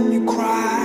when you cry.